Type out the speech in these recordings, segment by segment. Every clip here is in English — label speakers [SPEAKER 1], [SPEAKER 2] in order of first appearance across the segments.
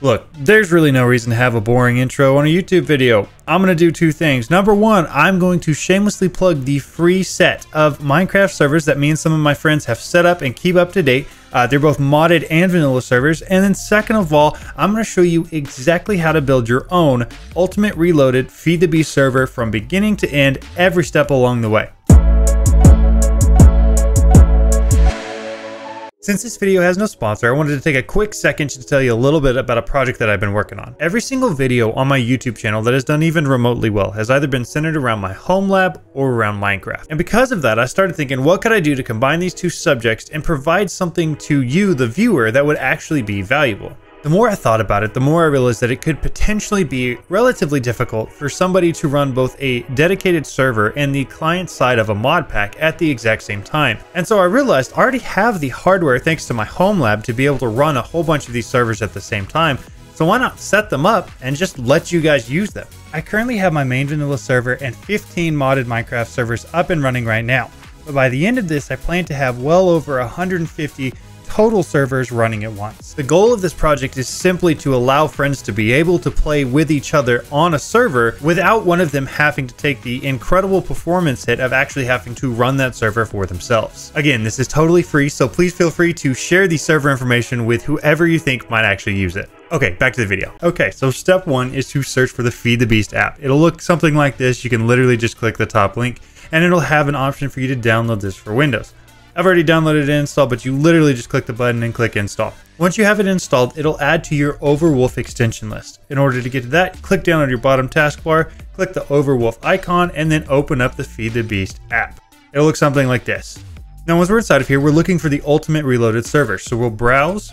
[SPEAKER 1] Look, there's really no reason to have a boring intro on a YouTube video. I'm going to do two things. Number one, I'm going to shamelessly plug the free set of Minecraft servers that me and some of my friends have set up and keep up to date. Uh, they're both modded and vanilla servers. And then second of all, I'm going to show you exactly how to build your own Ultimate Reloaded Feed the Beast server from beginning to end, every step along the way. Since this video has no sponsor, I wanted to take a quick second to tell you a little bit about a project that I've been working on. Every single video on my YouTube channel that has done even remotely well has either been centered around my home lab or around Minecraft. And because of that, I started thinking, what could I do to combine these two subjects and provide something to you, the viewer, that would actually be valuable? The more I thought about it, the more I realized that it could potentially be relatively difficult for somebody to run both a dedicated server and the client side of a mod pack at the exact same time. And so I realized I already have the hardware thanks to my home lab to be able to run a whole bunch of these servers at the same time. So why not set them up and just let you guys use them? I currently have my main vanilla server and 15 modded Minecraft servers up and running right now. But by the end of this, I plan to have well over 150 total servers running at once. The goal of this project is simply to allow friends to be able to play with each other on a server without one of them having to take the incredible performance hit of actually having to run that server for themselves. Again, this is totally free, so please feel free to share the server information with whoever you think might actually use it. Okay, back to the video. Okay, so step one is to search for the Feed the Beast app. It'll look something like this. You can literally just click the top link and it'll have an option for you to download this for Windows. I've already downloaded and installed, but you literally just click the button and click install. Once you have it installed, it'll add to your Overwolf extension list. In order to get to that, click down on your bottom taskbar, click the Overwolf icon, and then open up the Feed the Beast app. It'll look something like this. Now, once we're inside of here, we're looking for the Ultimate Reloaded server. So we'll browse,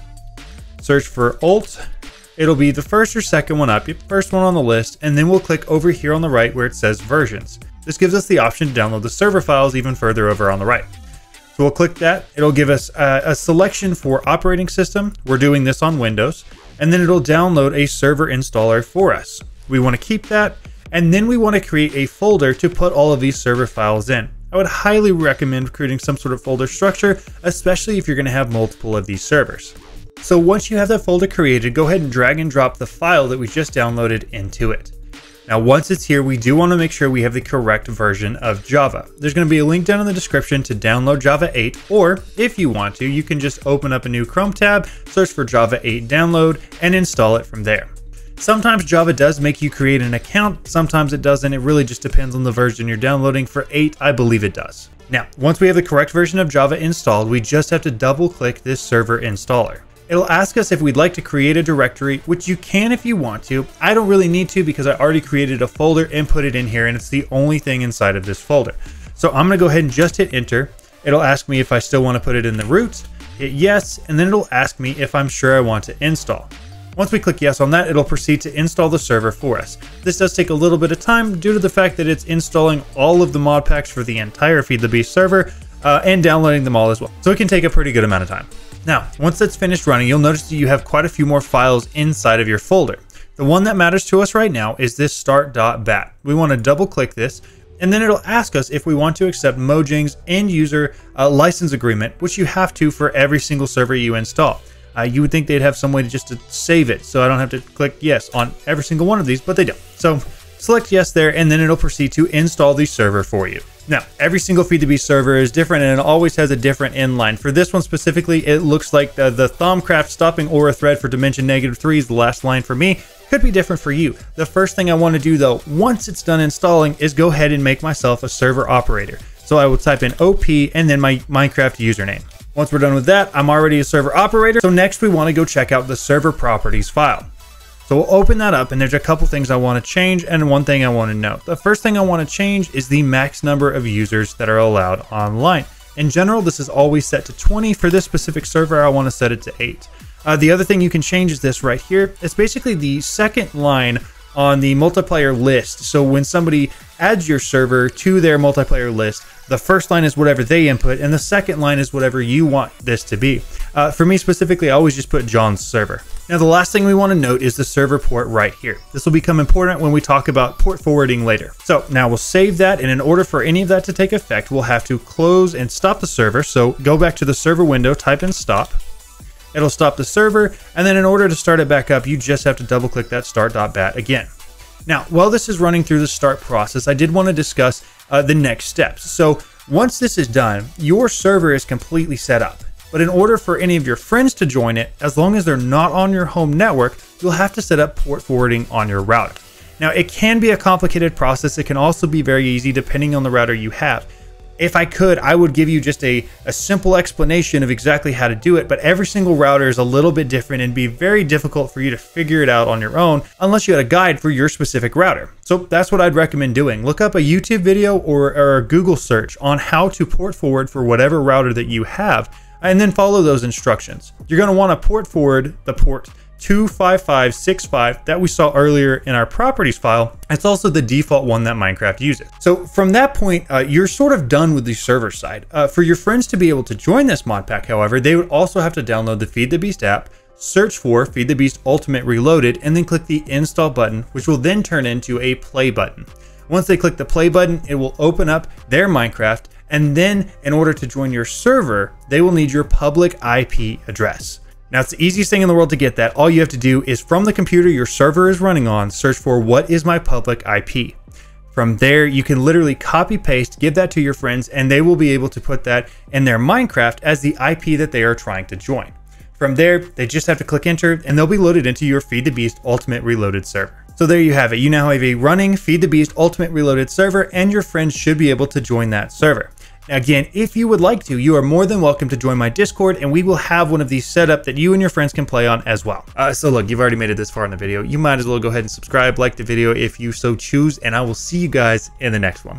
[SPEAKER 1] search for Ult. It'll be the first or second one up, first one on the list, and then we'll click over here on the right where it says versions. This gives us the option to download the server files even further over on the right. So we'll click that. It'll give us a, a selection for operating system. We're doing this on Windows. And then it'll download a server installer for us. We want to keep that. And then we want to create a folder to put all of these server files in. I would highly recommend creating some sort of folder structure, especially if you're going to have multiple of these servers. So once you have that folder created, go ahead and drag and drop the file that we just downloaded into it. Now, once it's here, we do want to make sure we have the correct version of Java. There's going to be a link down in the description to download Java 8, or if you want to, you can just open up a new Chrome tab, search for Java 8 download, and install it from there. Sometimes Java does make you create an account, sometimes it doesn't. It really just depends on the version you're downloading. For 8, I believe it does. Now, once we have the correct version of Java installed, we just have to double click this server installer. It'll ask us if we'd like to create a directory, which you can if you want to. I don't really need to because I already created a folder and put it in here and it's the only thing inside of this folder. So I'm gonna go ahead and just hit enter. It'll ask me if I still wanna put it in the root, hit yes, and then it'll ask me if I'm sure I want to install. Once we click yes on that, it'll proceed to install the server for us. This does take a little bit of time due to the fact that it's installing all of the mod packs for the entire Feed the Beast server uh, and downloading them all as well. So it can take a pretty good amount of time. Now, once that's finished running, you'll notice that you have quite a few more files inside of your folder. The one that matters to us right now is this start.bat. We want to double click this and then it'll ask us if we want to accept Mojang's end user uh, license agreement, which you have to for every single server you install. Uh, you would think they'd have some way to just to save it, so I don't have to click yes on every single one of these, but they don't. So select yes there, and then it'll proceed to install the server for you. Now, every single Feed the Beast server is different and it always has a different inline. For this one specifically, it looks like the, the Thaumcraft stopping Aura thread for dimension negative 3 is the last line for me. Could be different for you. The first thing I want to do though, once it's done installing, is go ahead and make myself a server operator. So I will type in OP and then my Minecraft username. Once we're done with that, I'm already a server operator. So next we want to go check out the server properties file. So we'll open that up and there's a couple things I want to change and one thing I want to note. The first thing I want to change is the max number of users that are allowed online. In general, this is always set to 20. For this specific server, I want to set it to 8. Uh, the other thing you can change is this right here. It's basically the second line on the multiplayer list. So when somebody adds your server to their multiplayer list, the first line is whatever they input, and the second line is whatever you want this to be. Uh, for me specifically, I always just put John's server. Now, the last thing we want to note is the server port right here. This will become important when we talk about port forwarding later. So now we'll save that, and in order for any of that to take effect, we'll have to close and stop the server. So go back to the server window, type in stop, it'll stop the server, and then in order to start it back up, you just have to double click that start.bat again. Now, while this is running through the start process, I did want to discuss uh, the next steps. So once this is done, your server is completely set up. But in order for any of your friends to join it, as long as they're not on your home network, you'll have to set up port forwarding on your router. Now, it can be a complicated process. It can also be very easy depending on the router you have if I could, I would give you just a, a simple explanation of exactly how to do it, but every single router is a little bit different and be very difficult for you to figure it out on your own unless you had a guide for your specific router. So that's what I'd recommend doing. Look up a YouTube video or, or a Google search on how to port forward for whatever router that you have, and then follow those instructions. You're going to want to port forward the port 25565 that we saw earlier in our properties file. It's also the default one that Minecraft uses. So from that point, uh, you're sort of done with the server side. Uh, for your friends to be able to join this mod pack, however, they would also have to download the Feed the Beast app, search for Feed the Beast Ultimate Reloaded, and then click the install button, which will then turn into a play button. Once they click the play button, it will open up their Minecraft, and then in order to join your server, they will need your public IP address. Now, it's the easiest thing in the world to get that. All you have to do is from the computer your server is running on, search for what is my public IP. From there, you can literally copy paste, give that to your friends, and they will be able to put that in their Minecraft as the IP that they are trying to join. From there, they just have to click enter and they'll be loaded into your Feed the Beast Ultimate Reloaded server. So there you have it. You now have a running Feed the Beast Ultimate Reloaded server and your friends should be able to join that server. Again, if you would like to, you are more than welcome to join my Discord and we will have one of these set up that you and your friends can play on as well. Uh, so look, you've already made it this far in the video. You might as well go ahead and subscribe, like the video if you so choose, and I will see you guys in the next one.